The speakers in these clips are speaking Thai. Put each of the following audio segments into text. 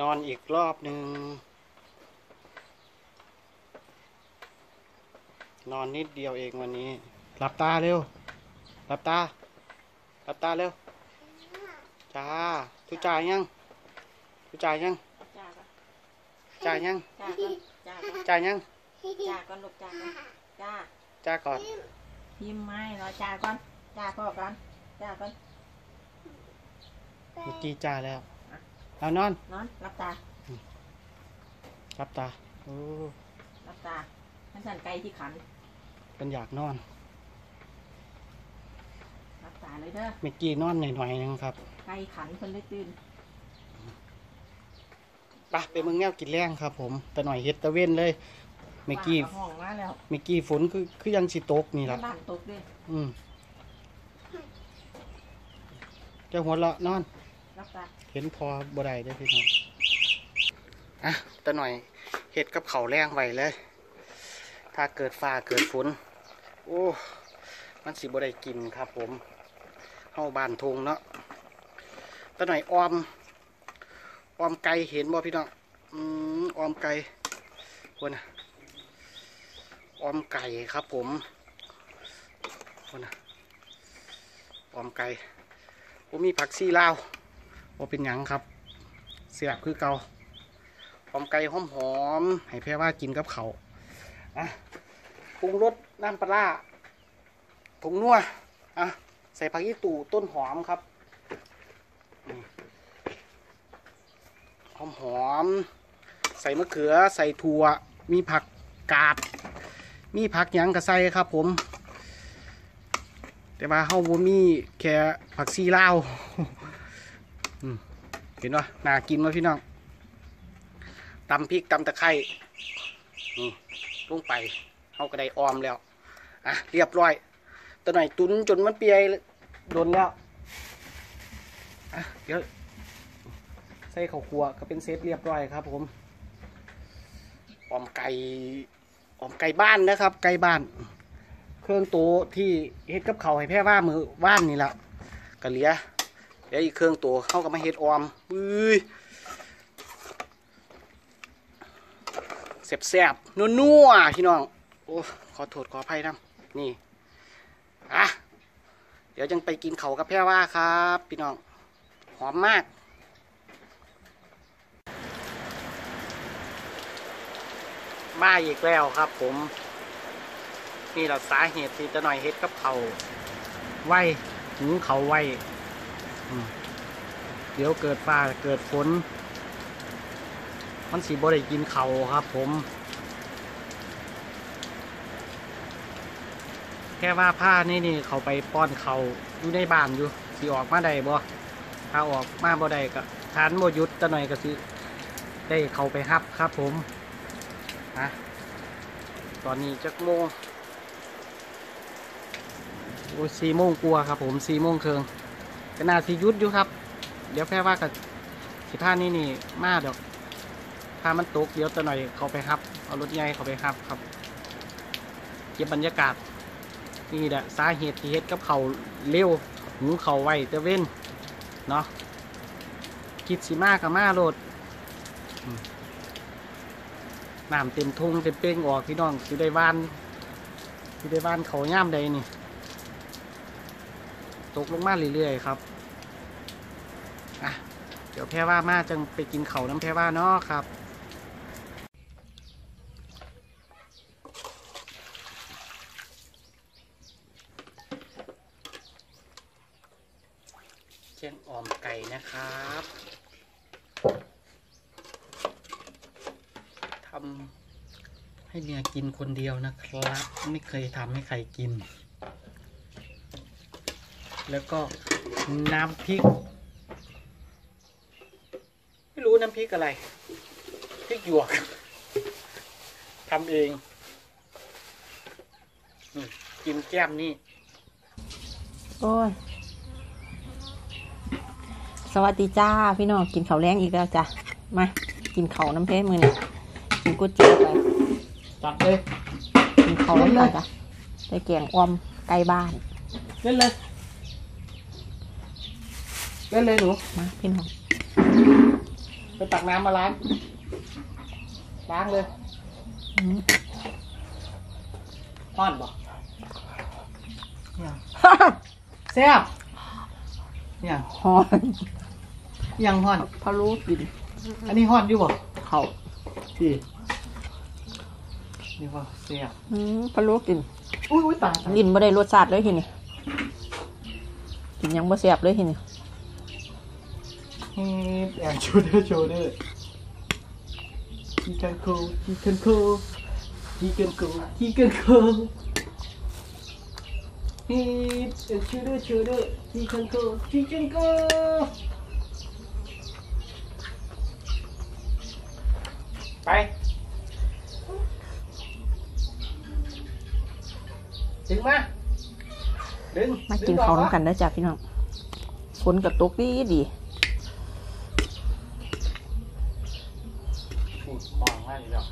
นอนอีกรอบหนึ่ง นอนนิดเดียวเองวันนี้ หลับตาเร็ว หลับตา หลับตาเร็ว จ้าทุจ่ายยังทุจ่ายยังจ้าก่อนจ่ายยังจ้าก่อนจ้าก่อนจ่ายยังจ้าก่อนลูกจ้าก่อนจ้าจ้าก่อน ยิ้มไหมรอจ้าก่อนจ้าพ่อก่อนจ้าก่อน เมื่อกี้จ้าแล้ว เอานอน นอนรับตาหลับตา โอ้รับตาท่านสั่นไกลที่ขันเป็นอยากนอนรับตาเลยเด้อเมื่อกี้นอนหน่อยๆนึงครับ ไกลขันคนเลยตื่นไปไปเมืองแนวกินแรงครับ ผม แต่หน่อยเฮ็ดตะเว้นเลย เมื่อกี้ว่าห้องมาแล้วเมื่อกี้ฝนคือคือยังสิตกนี่ล่ะบ้านตกด้วยอืมเจ้าหัวเราะนอน รับตาเห็นพอบ่ได้ได้อพี่น้องอะแต่หน่อยเห็ดกับเขาวแรงไว้เลย ถ้าเกิดฟ้าเกิดฝนโอ้ มันสิบ่ได้กินครับผมเฮาบ้านทงเนาะแต่หน่อยออมออมไก่เห็นบ่พี่น้องอืมออมไก่คนน่ะออมไก่ครับผมคนน่ะออมไก่ผมมีผักซี่ลาว ว่าเป็นหยังครับเสียบคือเกาหอมไก่หอมหอมให้แพ่ว่ากินกับเขาอะปรุงรสน้ำปลาร้าผงนัวอะใส่ผักยี่ตู่ต้นหอมครับหอมหอม ใส่มะเขือใส่ถั่ว มีผักกาด มีผักหยังกระใส่ครับผม แต่ว่าเฮาบ่มีแค่ผักซีลาว เห็นว่าน่ากินวะพี่น้องตำพริกตำตะไคร้นี่ลงไปเขาก็ได้ออมแล้วอะเรียบร้อยตัวไหนตุนจนมันเปียโดนแล้วอะเดี๋ยวใส่ข้าวคั่วก็เป็นเซตเรียบร้อยครับผมออมไก่ออมไก่บ้านนะครับ ไก่บ้าน เครื่องโตที่เฮ็ดกับเขาให้แพ่ว่ามือว่านนี่แหละกะเหลีย ดี๋ยวอีกเครื่องตัวเข้ากับมาเฮ็ดออมอุ้ยแซ่บๆนัวๆพี่น้อง โอ้ขอโทษขออภัยนะนี่อะเดี๋ยวจังไปกินเขากับแพรว่าครับ พี่น้อง หอมมากมาอีกแล้วครับผมนี่เราสาเหตุที่จะหน่อยเฮ็ดกับเขาวไว้หุงเขาวไว้ เดี๋ยวเกิดฟ้าเกิดฝน มันสีบ่ไดกินเขาครับผม แค่ว่าผ้านี่นี่เขาไปป้อนเขาอยู่ในบ้านอยู่สีออกมาได้บ่ถ้าออกมาบ่ได้ก็ทานบ่ยุดจะหน่อยก็สิได้เขาไปฮับครับผมนะตอนนี้จักโมงโอ้สี่โมงกลัวครับผมสี่โมงเคิง ก็น่าสิยุดอยู่ครับ เดี๋ยวแค่ว่ากับสิท่านี่นี่มาดอกถ้ามันตกเดี๋ยวจะหน่อยเขาไปครับ เอารถใหญ่เขาไปครับครับเก็บบรรยากาศ นี่แหละสาเหตุที่เฮ็ดกับเขาเร็วหูเขาไวแต่เว้นเนาะคิดสิมากับมาโลดน้ำเต็มทุ่งเต็มเป้งออกพี่น้องสิได้วานสิได้วานเขาย่ามใดนี่ ตกลงมาเรื่อยๆครับอะเดี๋ยวแพรว่ามาจังไปกินเขาน้ำแพรว่าเนาะครับเชียงออมไก่นะครับทำให้เมียกินคนเดียวนะครับ ไม่เคยทำให้ใครกิน แล้วก็น้ำพริก ไม่รู้น้ำพริกอะไร พริกหยวกทำเองอืมกินแก้มนี่ โอ้ย สวัสดีจ้า พี่น้องกินข้าวแรงอีกแล้วจ้ะ มา กินข้าวน้ำเพชรมือนี่กินก๋วยเตี๋ยวไปจัดเลย กินข้าวน้ำไปจ้ะได้แกงออมไก่บ้าน เล่นเลย เล่นเลยหนู มาพี่น้องไปตักน้ำมาล้าง ล้างเลยอืมห้อนบ่เนี่ยแซ่บเนี่ยหอนยังห้อน พะโล้กิน อันนี้ห้อนอยู่บ่เขาพี่นี่ว่าแซ่บอืมพะโล้กิน อุ้ยอุ้ยตายตายกินบ่ได้รสชาติเลยทีนี่กินหยังบ่แซ่บเลยทีนี่ head and shoulder shoulder knee and toe knee and toe knee and toe knee and toe head and shoulder shoulder knee and toe knee and toeไปดึงมาดึงมากินข้าวน้ำกันได้อจ้ะพี่น้องฝนกระตกดีดี ฝุ่นมองให้แล้ว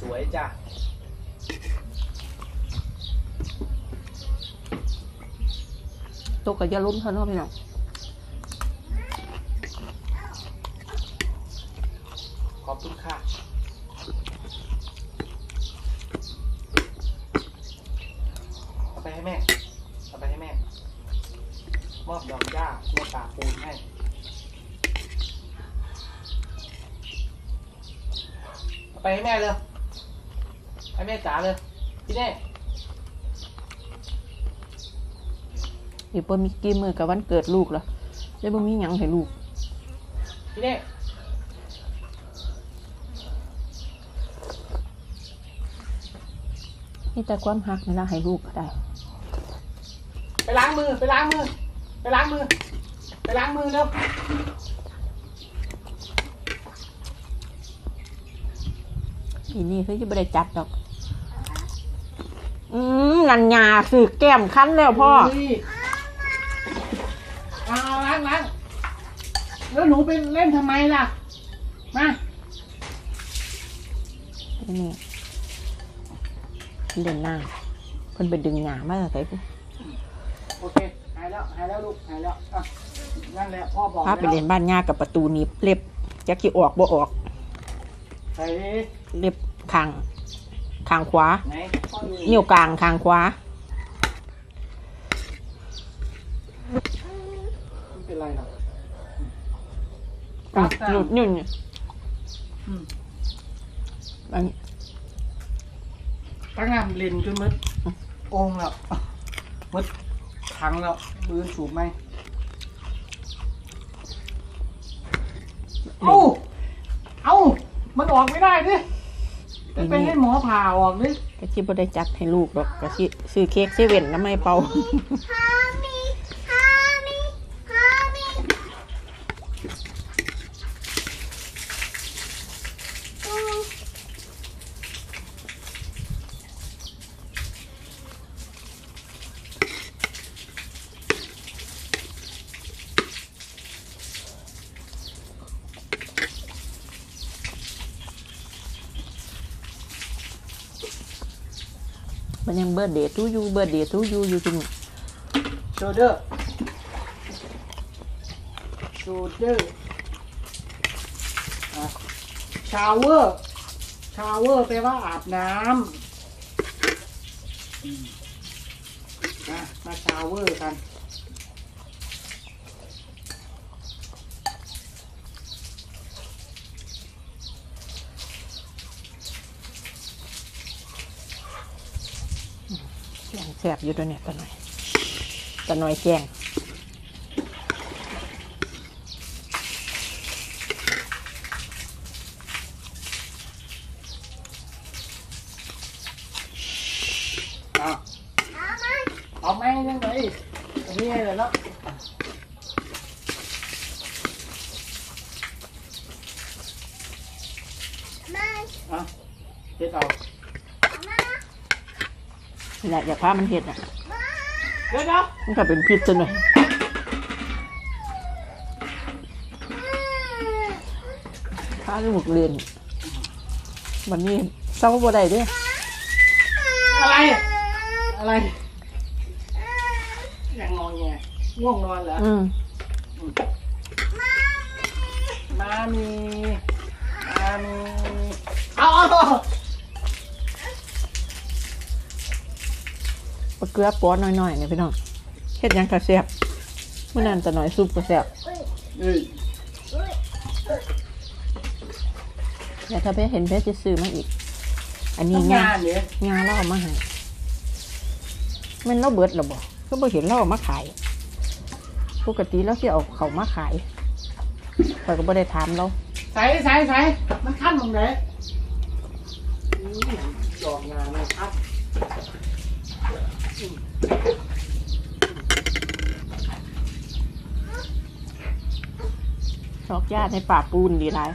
สวยจ้ะตกก็จะล้มเท่านั้นพี่น้องขอบคุณค่ะ เอาไปให้แม่ เอาไปให้แม่ ม อบดอกหญ้าแม่ตาปูนให้ไปให้แม่เลยให้แม่จ๋าเลยพี่เน่อีกบ่มีกี่มือกับวันเกิดลูกแล้วได้บ่มีหยังให้ลูกพี่เน่นี่แต่ความหักนี่ละให้ลูกก็ได้ ไปล้างมือ ไปล้างมือ ไปล้างมือ ไปล้างมือเร็วอีนี่คือจะไม่ได้จัดดอก อืมนันยาสื่อแก้มคั้นแล้วพ่อเฮ้ยเอาล้างล้างแล้วหนูไปเล่นทำไมล่ะ มานี่เล่นหน้าเพิ่นไปดึงหยามาจากไหนปุ๊โอเคหายแล้วหายแล้วลูกหายแล้วอะนั่นแหละพ่อบอกพาไปเล่นบ้านยากับประตูหนีบเล็บจักกี่ออกบ่ออก ใส่เล็บคางคางขวา ไหนพ่อดูนิ้วกลางคางขวา ไม่เป็นไรหรอกอืมหลุดนิ้วนี่อืมอันนี้ตั้งน้ำเล่นจนมืดโองแล้วมืด ทังแล้วปืนสูบไหมเอ้าเอ้ามันออกไม่ได้ดิไปให้หมอผ่าออกดิก็ที่บ่ได้จัดให้ลูกดอกก็สิซื้อเค้กเซเว่นแล้วไม่เป่า มันยัง birthday to you birthday to you อยู่ตรงนี้ shoulder shoul der shower shower แปลว่าอาบน้ำมอะมา shower กัน แสบอยู่ตัวเนี่ยตะหน่อยตะหน่อยแกงอะเอาไหมยังไงอันนี้เลยเนาะเฮ็ดเอา นี่แหละอย่าพามันเห็ดอะเดี๋ยวเดี๋ยวมันก็เป็นพิษตัวหน่อยพาลูกเรียนวันนี้เศร้าบ่ได้เด้ออะไร อะไรฮยังงองแงง่วงนอนเหรออืมมามีมามีเอาเอา เอาเอาเกลือป้อนหน่อยๆเนี่ยพี่น้องเฮ็ดหยังกระแซ่บเมื่อนั้นจะหน่อยซุปกระแซ่บเอ้ยเดี๋ยวถ้าเพชรเห็นเพชรจะซื้อมาอีก อันนี้ทำงางานเนี่ยงาเราเอามาให้แมันเราเบิดหรอบ่ก็บ่เห็นเราเอามาขาย ปกติเราสิเอาเขามาขายข่อยก็บ่ได้ถามเราใส่ใส่ใส่มันขั้นตรงไหนอืมจอกงานเลยครับ ชอกญาติในป่าปูนดีหลาย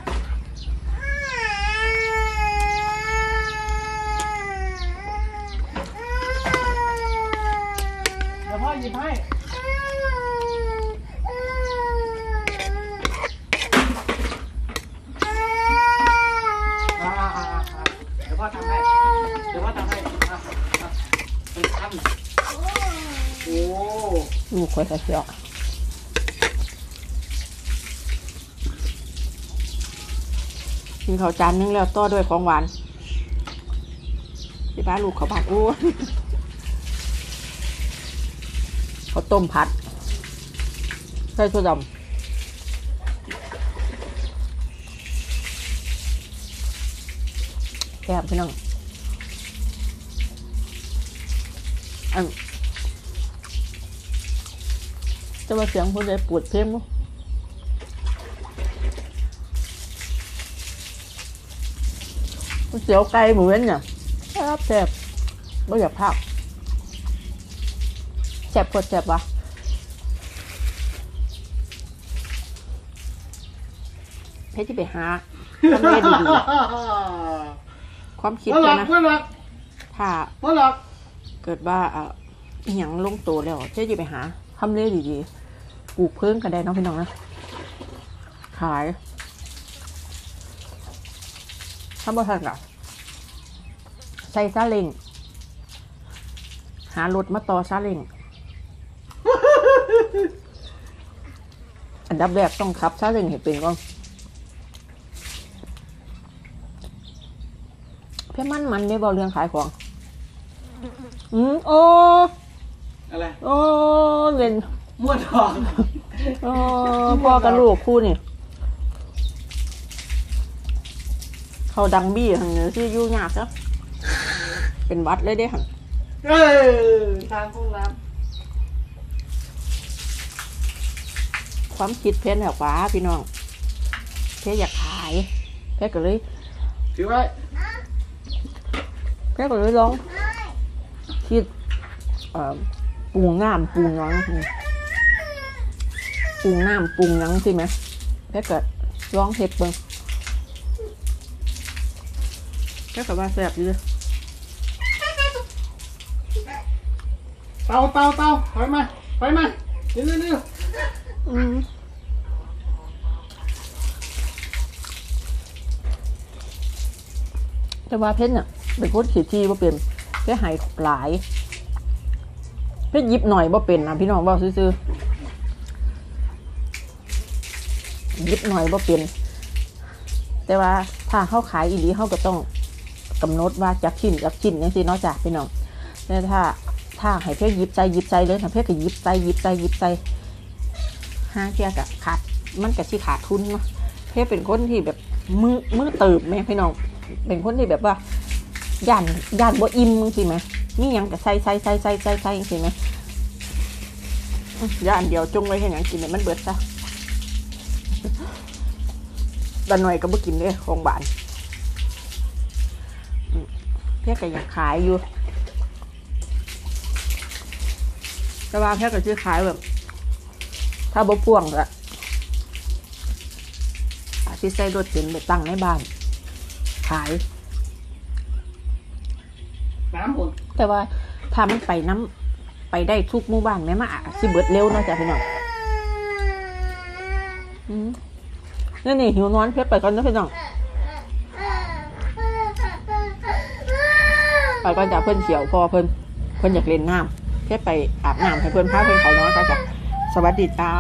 เดี๋ยวพ่อหยิบให้อ่าอ่าอ่าอ่าเดี๋ยวพ่อทำให้ เดี๋ยวพ่อทำให้อะอะเป็นขั้นโอ้ ลูกข่อยก็สิเอา กินข้าวจานนึงแล้วต่อด้วยของหวานที่บ้านลูกเขาบานอ้วนเขาต้มผัดใส่ถั่วดำแซ่บพี่น้องอันจะมาเสียงผู้ใดปวดเพลงมั้ เสียวไก่หมูเว้นเนี่ยแซ่บแซ่บไม่อยากพักแซ่บปวดแซ่บวะเพชรที่ไปหาทำเลดีๆความคิดพ่อหเลลัยกนะพ่อหลักถ้าพ่อหลักเกิดว่าอะอหย่างลงตัวแล้วเจ๊จะไปหาทำเลดีๆปลูกเพิ่งกันได้เน้องพี่น้องนะขาย ถ้าบ่ทันกะใส่ซาเล้งหารถมาต่อซาเล้งอันดับแรกต้องขับซาเล้งให้เป็นก่อนเพื่อมันมันไม่บอกเรื่องขายของ อืมโอ้อะไร โอ้เล่น ม้วนทอง โอ้พ่อกับลูกคู่นี่ เขาดังบี้หังเนื้อที่ยุ่งยากครับเป็นวัดเลยเด้หังเอ้ยทางห้องน้ความคิดเพชรแบบว้าพี่น้อง เพชรอยากขาย เพชรก็เลยำถือไว้เพชรก็เลยลอง คิดเอ่อปรุงน้ำปรุงหยังปรุงน้ำปรุงหยังสิไหมเพชรก็ลองเห็ดเบิ่ง เพชรก็ว่าแซ่บอยู่เลยเตาเตาเตาถอยมาถอยมาเร็วเร็วเร็วอืมแต่ว่าเพชรเนี่ยเป็นคนขีดที่ว่าเป็นเพชรหายหลาย เพชรหยิบหน่อยว่าเป็นนะพี่น้องว่าซื้อๆหยิบหน่อยว่าเป็น แต่ว่าถ้าเขาขายอีหลีเขาก็ต้อง กำหนดว่าจักชิ้นจักชิ้นนี่สิเนาะจ้ะพี่น้องแต่ถ้าถ้าให้เพชรหยิบใจหยิบใจเลยถ้าเพชรก็หยิบใจหยิบใจหยิบใจห้าเทียกะขาดมันกะที่ขาดทุนเนาะเพศเป็นคนที่แบบมือมือเติบไหมพี่น้องเป็นคนที่แบบว่าย่านย่านบ่อิ่มมึงสิไหมนี่ยังกะใส่ใส่ใส่ใส่ใส่ใส่สิไหมย่านเดียวจงไว้ให้หยังกินเนี่ยมันเบิดซะแต่หน่อยก็บ่กินเลยของบาน พียก็อยากขายอยู่ แต่ว่าเพียก็ชื่อขายแบบ ถ้าบ่พ่วงก็อาจสิใส่รถเข็นไปตั้งในบ้าน ขายน้ำหมดแต่ว่าถ้ามันไปน้ำไปได้ทุกหมู่บ้านแม่มาอาจสิเบิดเร็วเนาะจ้ะพี่น้องอืมนี่นี่หิวนอนเพชรไปก่อนนะพี่น้อง ไปก็จะเพิ่นเขียวพอเพิ่นเพิ่นอยากเล่นน้ำแค่ไปอาบน้ำให้เพื่อนพาเพื่อนเขานอนก็จ้ะสวัสดีจ้า